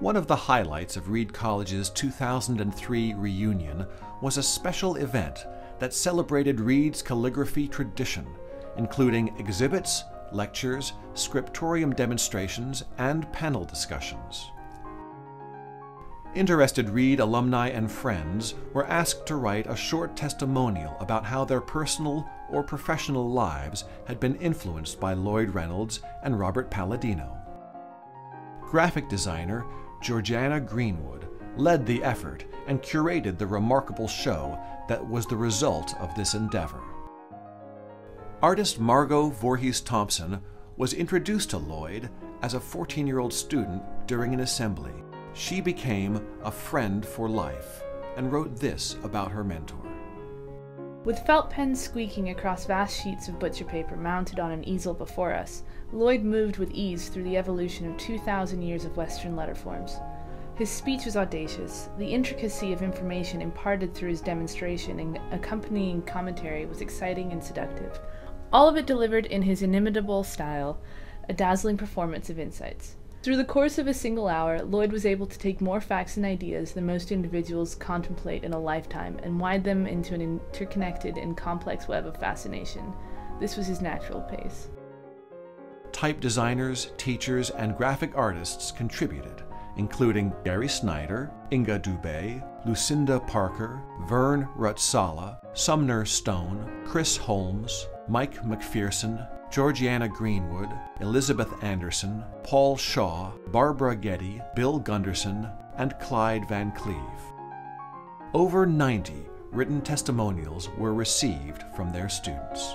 One of the highlights of Reed College's 2003 reunion was a special event that celebrated Reed's calligraphy tradition, including exhibits, lectures, scriptorium demonstrations, and panel discussions. Interested Reed alumni and friends were asked to write a short testimonial about how their personal or professional lives had been influenced by Lloyd Reynolds and Robert Palladino. Graphic designer Georgianna Greenwood, led the effort and curated the remarkable show that was the result of this endeavor. Artist Margot Voorhees Thompson was introduced to Lloyd as a 14 year old student during an assembly. She became a friend for life and wrote this about her mentor. With felt pens squeaking across vast sheets of butcher paper mounted on an easel before us, Lloyd moved with ease through the evolution of 2,000 years of Western letter forms. His speech was audacious. The intricacy of information imparted through his demonstration and accompanying commentary was exciting and seductive. All of it delivered in his inimitable style, a dazzling performance of insights. Through the course of a single hour, Lloyd was able to take more facts and ideas than most individuals contemplate in a lifetime and wind them into an interconnected and complex web of fascination. This was his natural pace type designers, teachers, and graphic artists contributed, including Gary Snyder, Inga Dubay, Lucinda Parker, Vern Rutsala, Sumner Stone, Kris Holmes, Mike McPherson, Georgianna Greenwood, Elizabeth Anderson, Paul Shaw, Barbara Getty, Bill Gunderson, and Clyde Van Cleve. Over 90 written testimonials were received from their students.